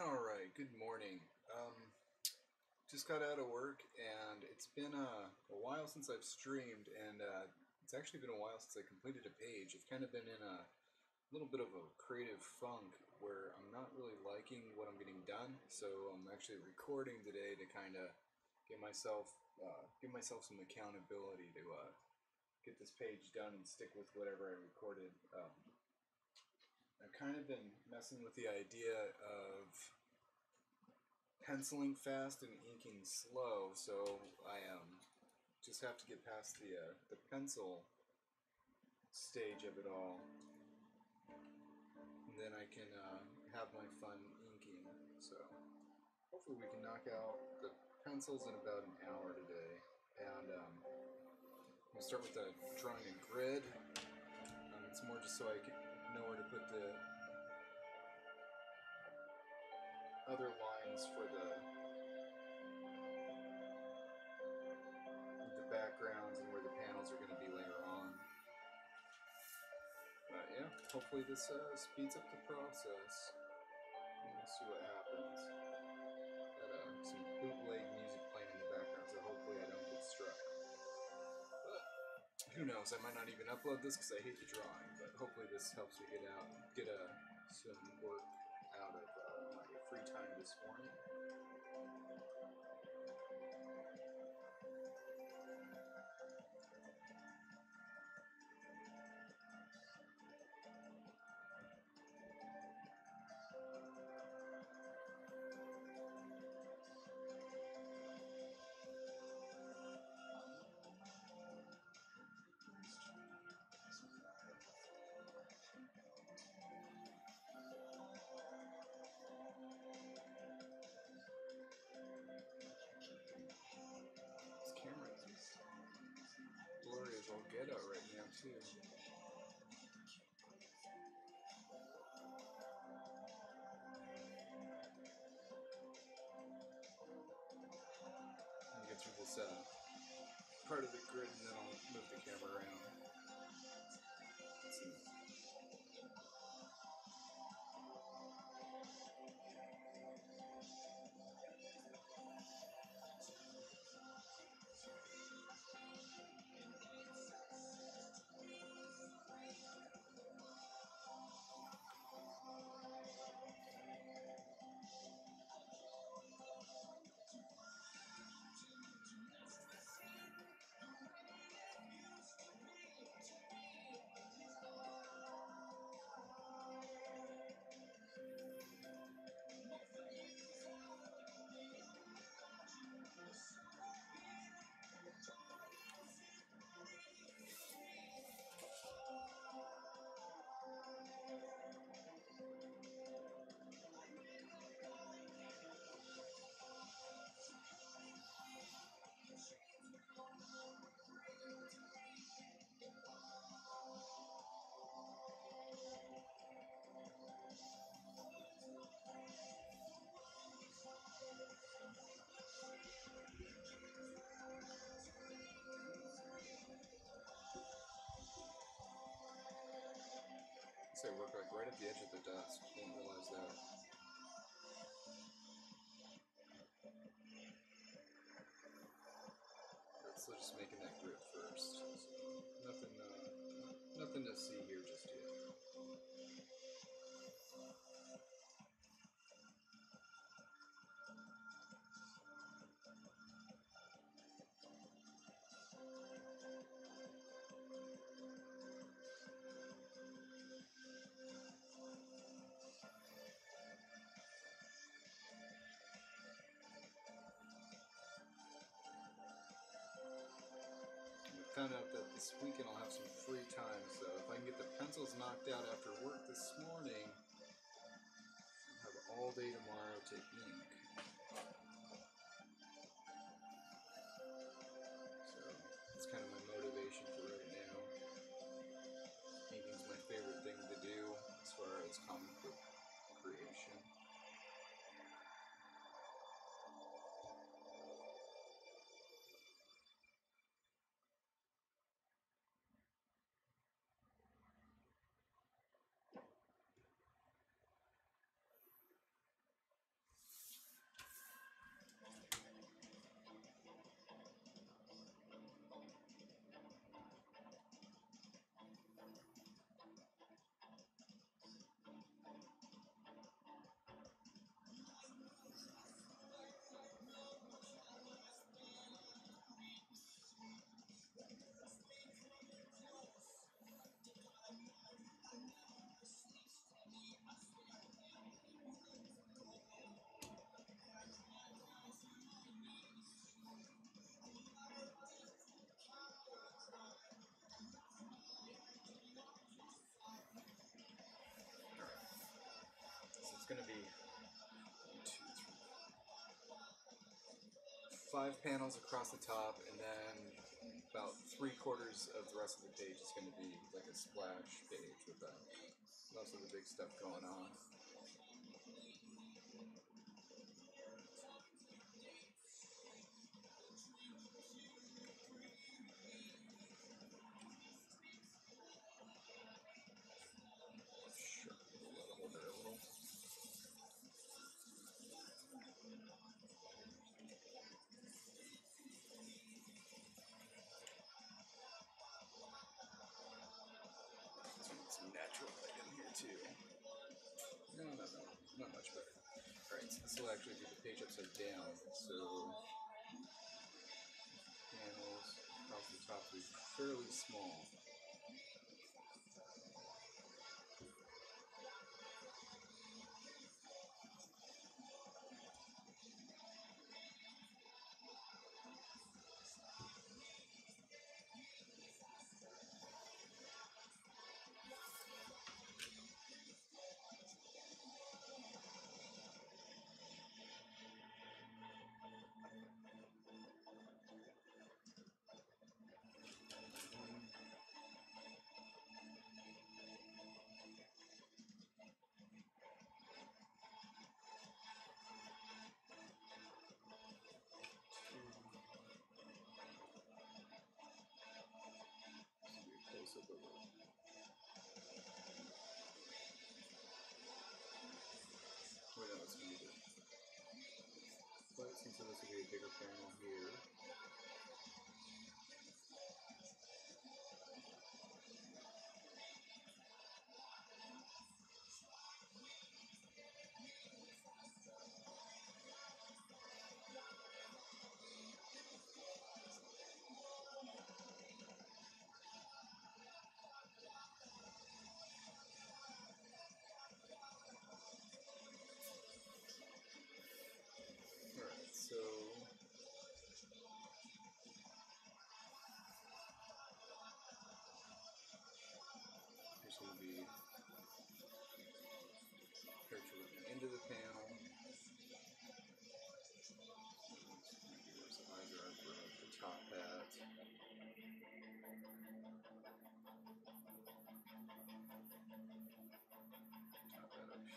All right, good morning. Um, just got out of work, and it's been a, a while since I've streamed, and uh, it's actually been a while since I completed a page. I've kind of been in a little bit of a creative funk where I'm not really liking what I'm getting done, so I'm actually recording today to kind of get myself uh, give myself some accountability to uh, get this page done and stick with whatever I recorded. Um, I've kind of been messing with the idea of penciling fast and inking slow, so I um, just have to get past the uh, the pencil stage of it all, and then I can uh, have my fun inking. So hopefully we can knock out the pencils in about an hour today, and um, I'm gonna start with the drawing a grid. Um, it's more just so I can know where to put the other lines for the the backgrounds and where the panels are going to be later on. But yeah, hopefully this uh, speeds up the process. We'll see what happens. Got uh, some bootleg who knows? I might not even upload this because I hate the drawing. But hopefully this helps me get out, get uh, some work out of uh, my free time this morning. Out right now too. Get through this uh, part of the grid and then I'll move the camera around. So I work like right at the edge of the desk. Didn't realize that. So just making that grid first. So nothing, uh, nothing to see here found out that this weekend I'll have some free time, so if I can get the pencils knocked out after work this morning, I'll have all day tomorrow to ink. going to be one, two, three, five panels across the top, and then about three quarters of the rest of the page is going to be like a splash page with uh, most of the big stuff going on. Not much better. Alright, so this will actually be the page upside down. So panels across the top be fairly small. Seems will be a bigger panel here.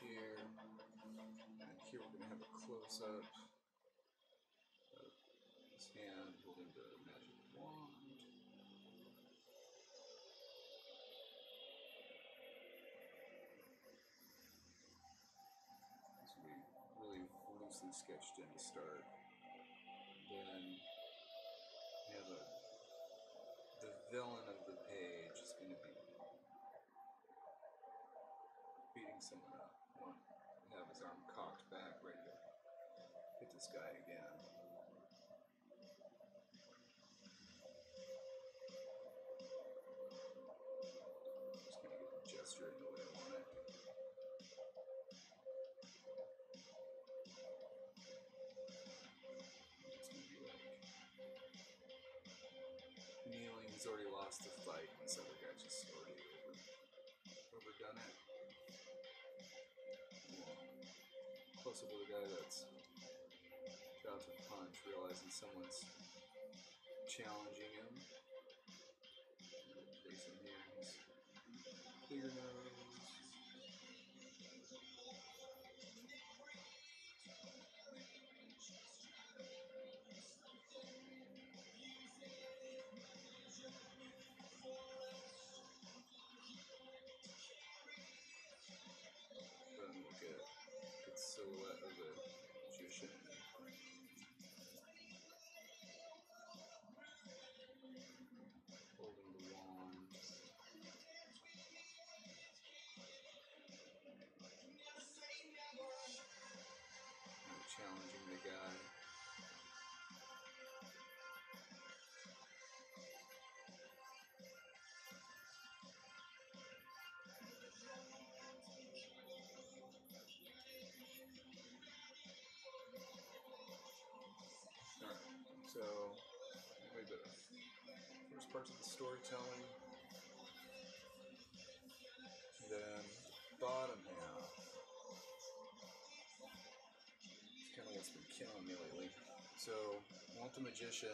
Here. And here we're going to have a close up of his hand holding the magic wand. Will be really loosely sketched in to start. Then we have a the villain of the page is going to be beating someone up. One have his arm cocked back, ready to hit this guy again. Just gonna get the gesture the way I want it. Like kneeling. He's already lost the fight, and this other guy just already over, overdone it. Close up with a guy that's someone's challenging him. Him here. He's bigger nose. Get good silhouette of the guy. Alright, so maybe the first parts of the storytelling, then bottom It's what's been killing me lately. So, won't the magician.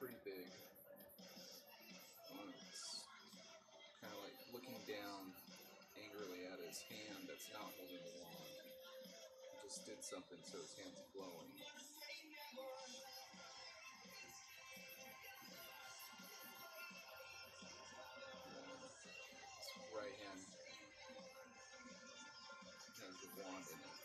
Pretty big. That's kind of like looking down angrily at his hand that's not holding the wand. Just did something so his hand's glowing. Has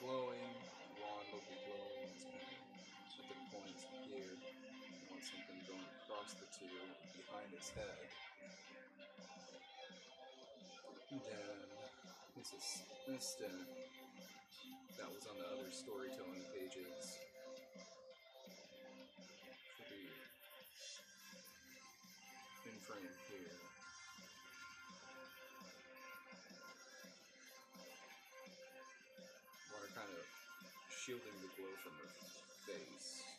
glowing, wand will be glowing, gonna at the points here. You want something going across the two behind his head. And then this is this assistant that was on the other storytelling pages. Should in frame here. Shielding the glow from her face.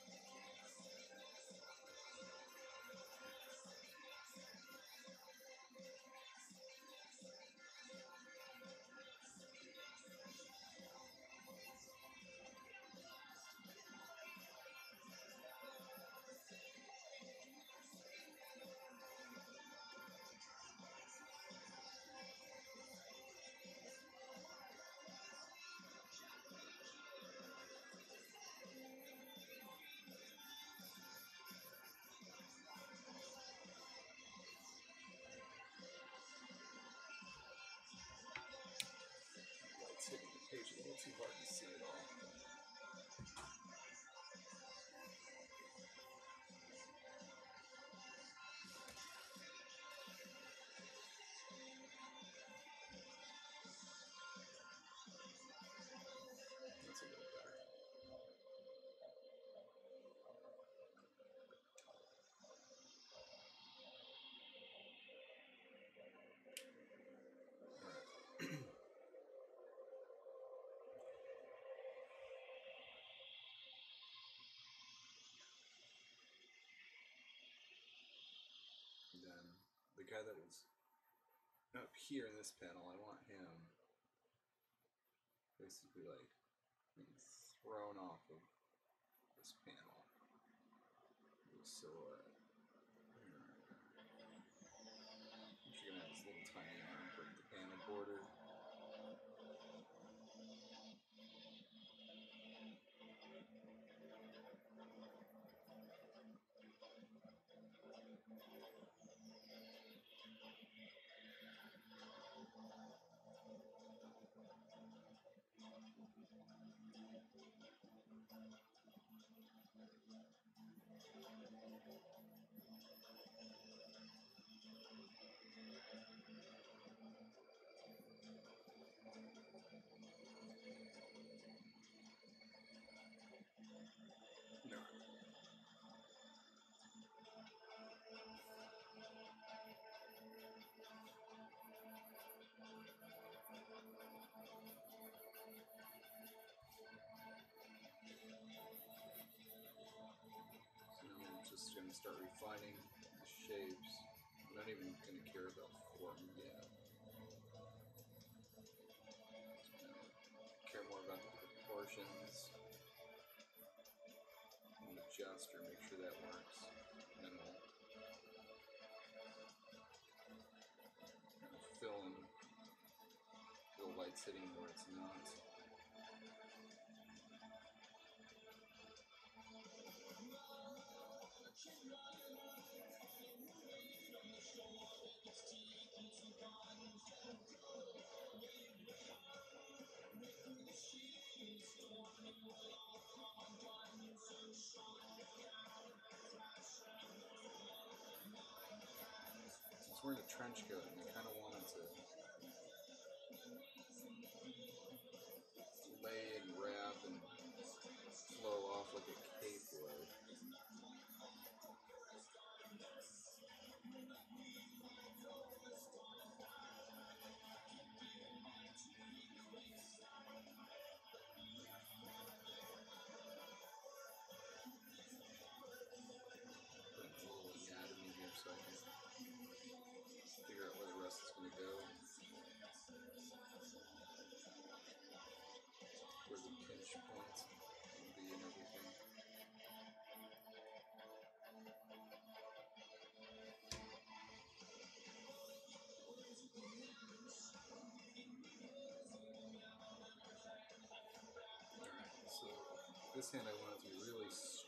Too hard to see it all. The guy that was up here in this panel, I want him basically like being thrown off of this panel. The silhouette. Uh, just gonna start refining the shapes. I'm not even gonna care about form yet. Care more about the proportions and adjust or make sure that works. And then we'll fill in the lights hitting where it's not. It's wearing a trench coat and I kind of wanted to lay and wrap and flow off like a figure out where the rest is going to go. Where the pinch points will be and everything. Alright, so this hand I want it to be really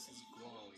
this is glowing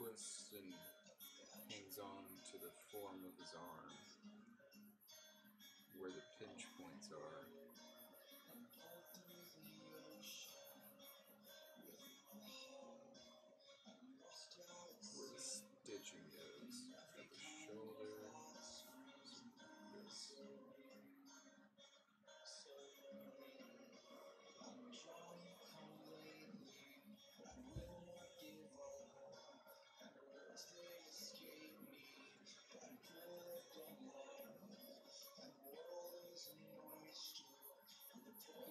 twists and hangs on to the form of his arm, where the pinch points are.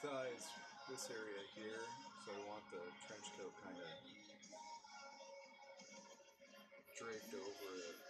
thighs, this area here, so I want the trench coat kind of draped over it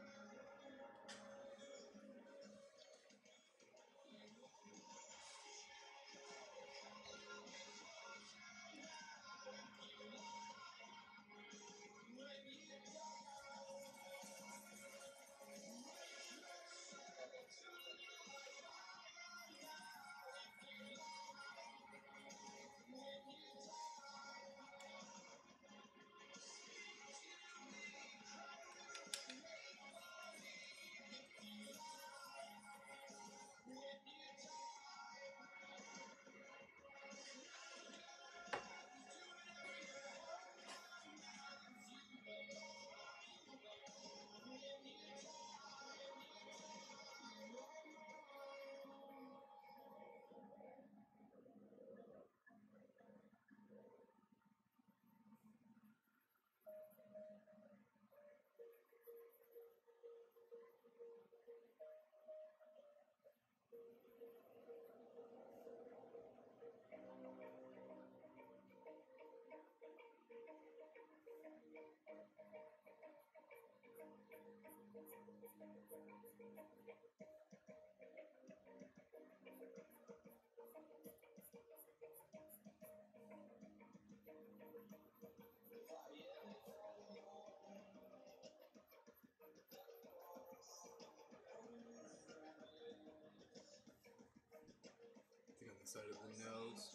side of the nose,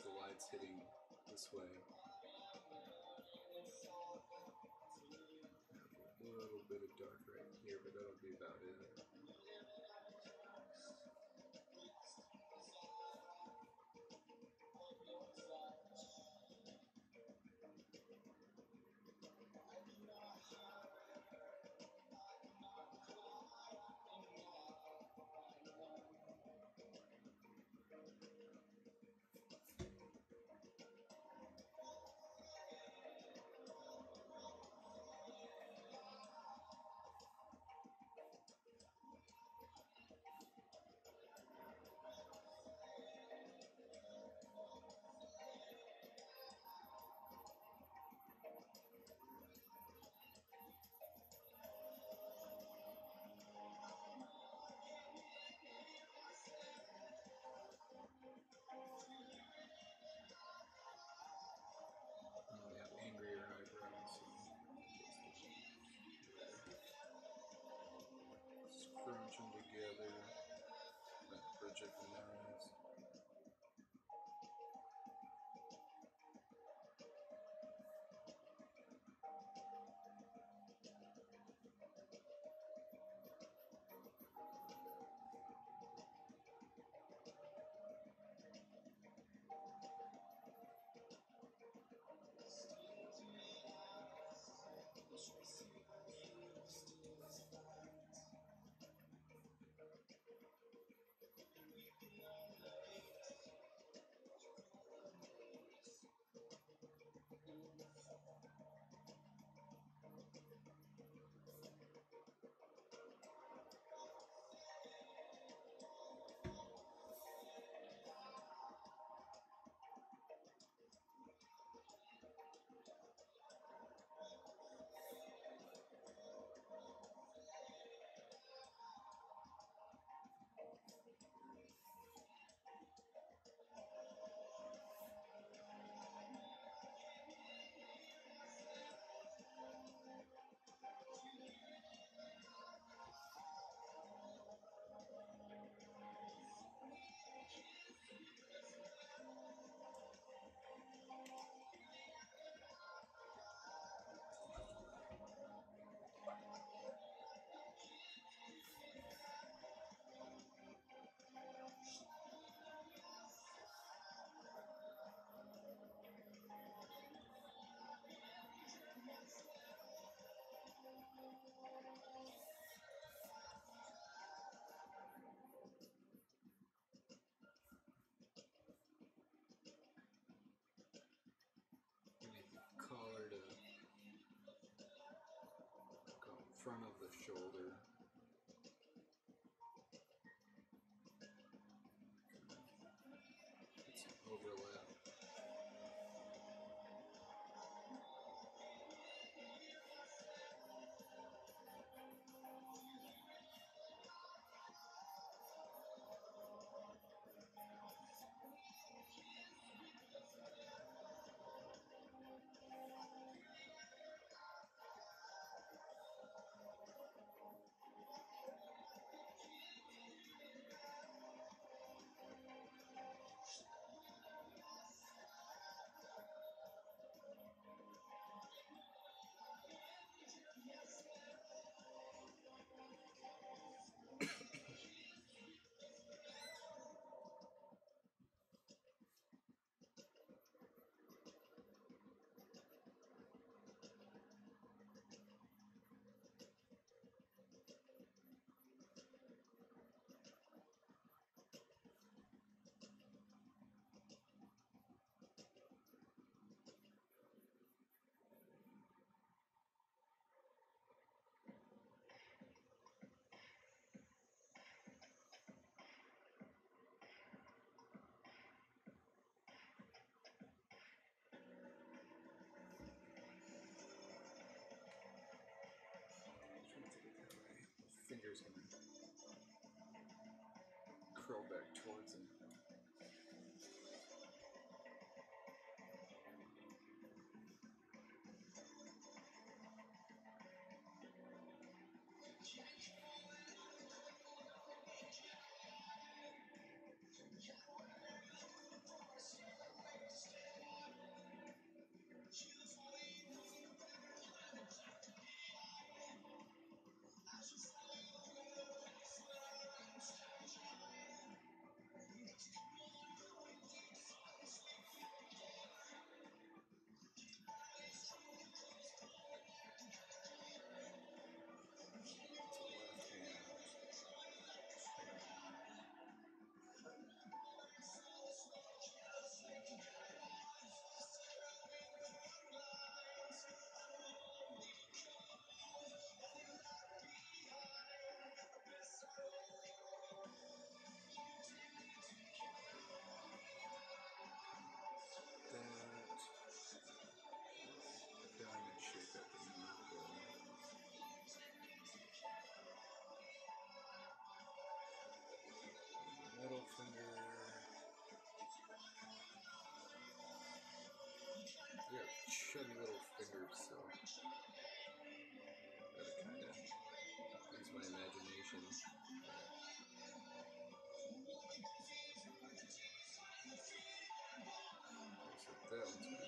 the light's hitting this way. A little bit of dark bridging together. That bridge. Front of the shoulder. Curl back towards him. Finger. Yeah, chubby little fingers, so gotta kind of use my imagination. So that one's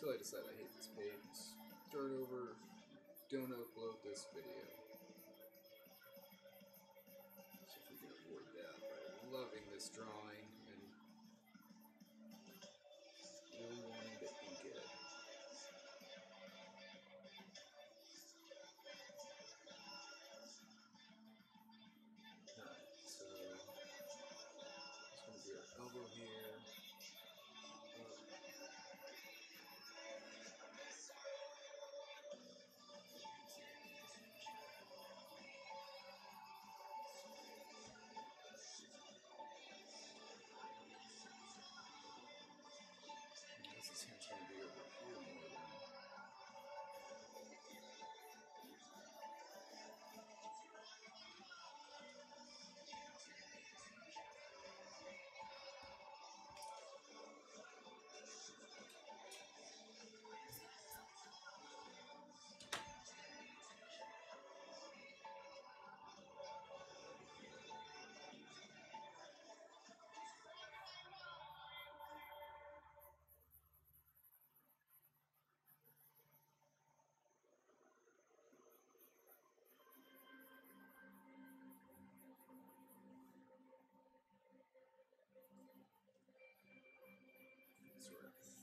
Until I decide I hate this page. Start over. Don't upload this video. See if we can avoid that by loving this drawing and really wanting to ink it. Alright, so it's gonna be our elbow here.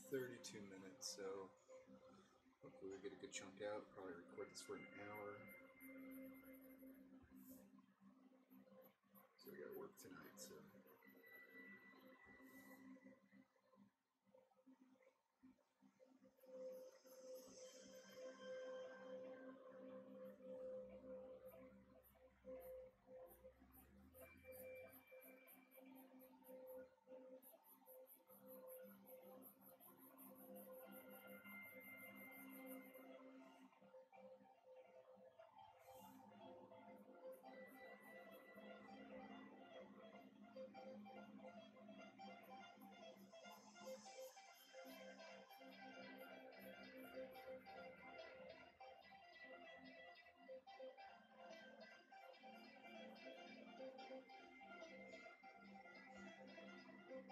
32 minutes, so hopefully we get a good chunk out. Probably record this for an hour.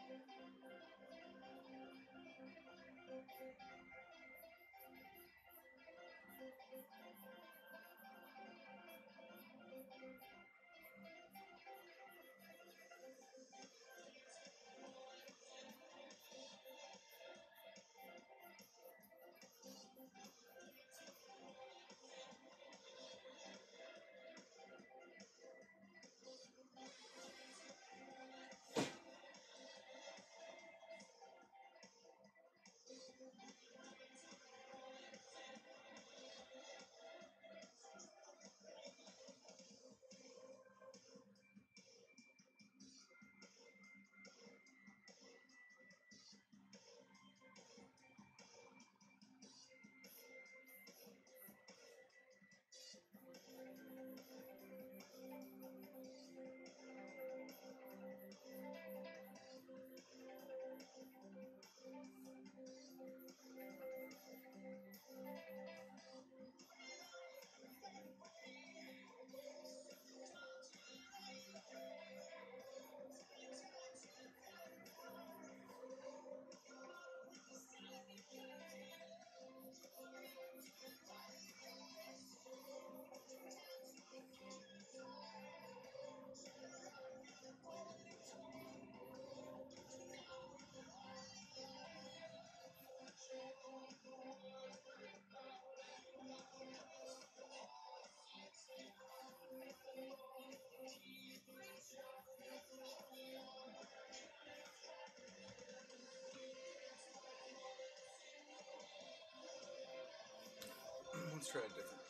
So we got work tonight, so. Let's try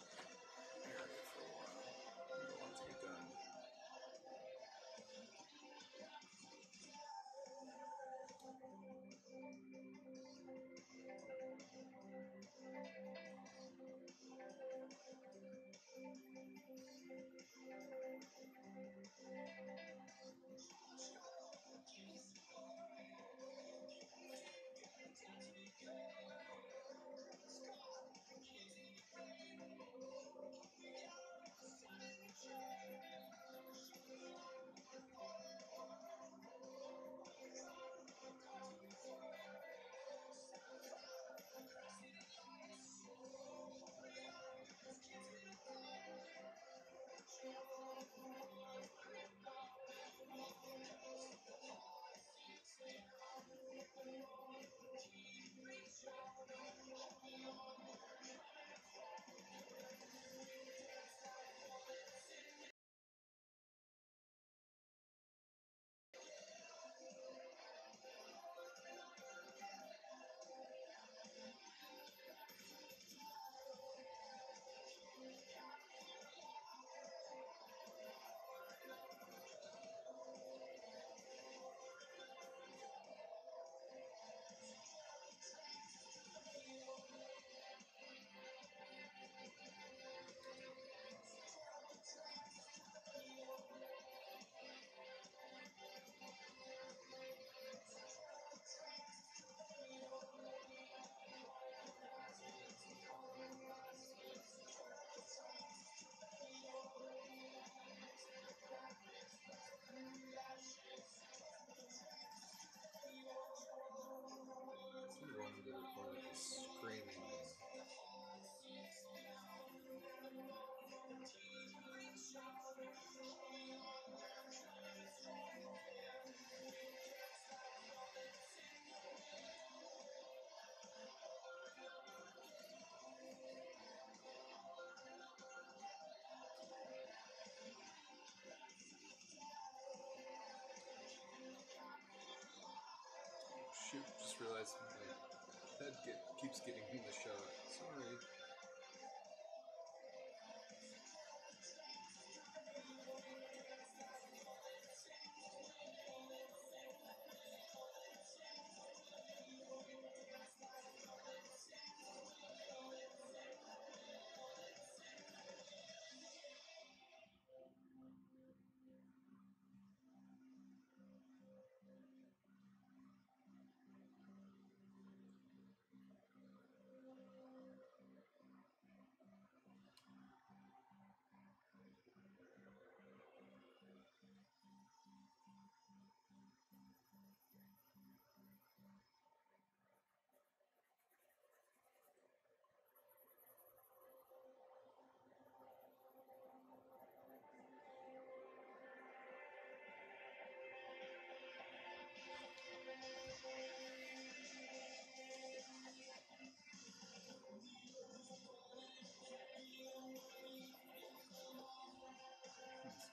just realized my head get, keeps getting me the shot. Sorry.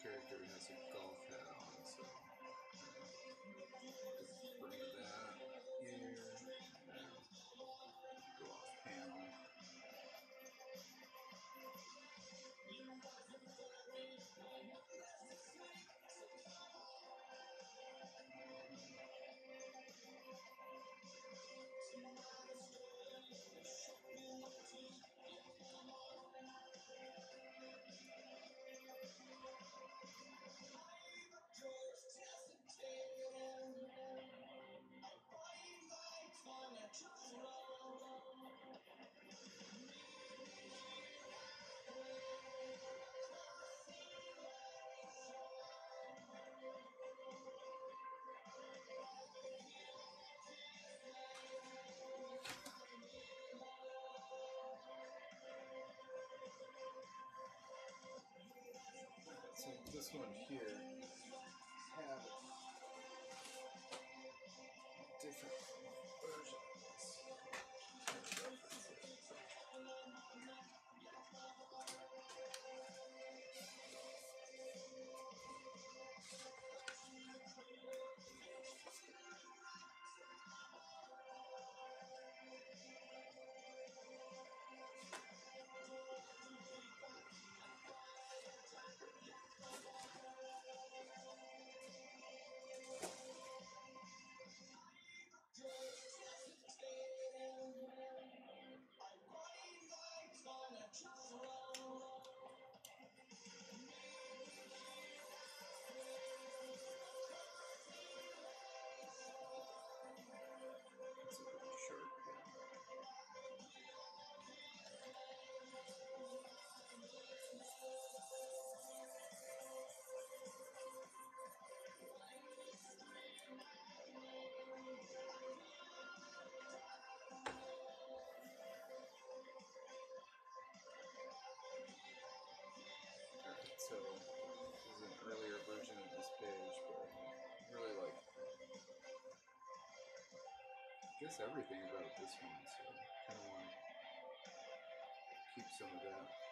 Character has a golf this one here guess everything about this one, so I kind of want to keep some of that.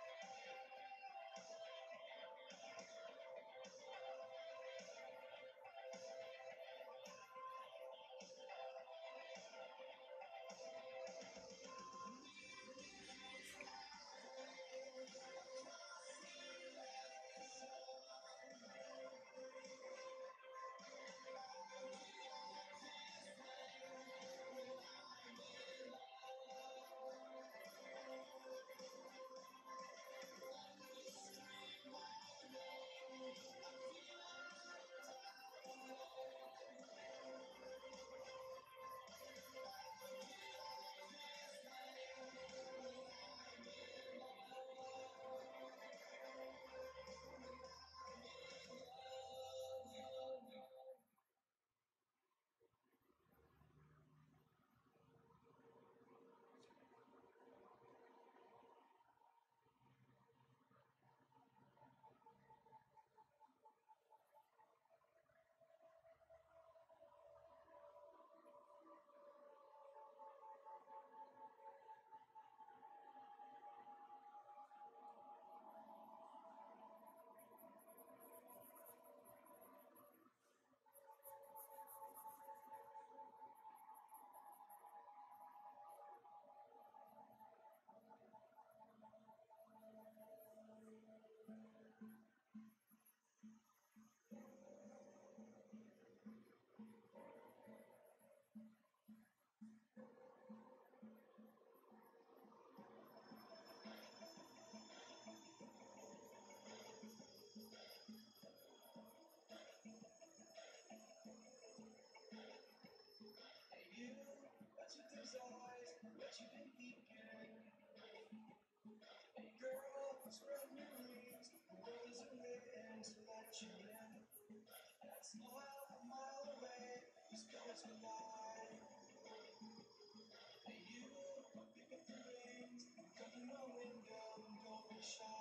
Krishna.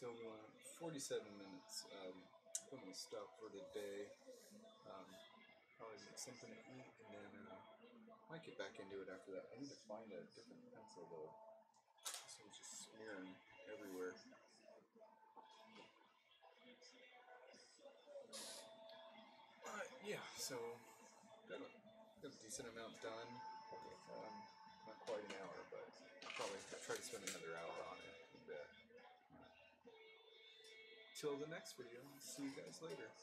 So we 47 minutes. Um, I'm gonna stop for the day. Um, probably make something to eat, and then uh, might get back into it after that. I need to find a different pencil though. This one's just smearing everywhere. Alright, yeah, so got a, got a decent amount done. Um, not quite an hour, but I'll probably try to spend another hour on it. Till the next video, see you guys later.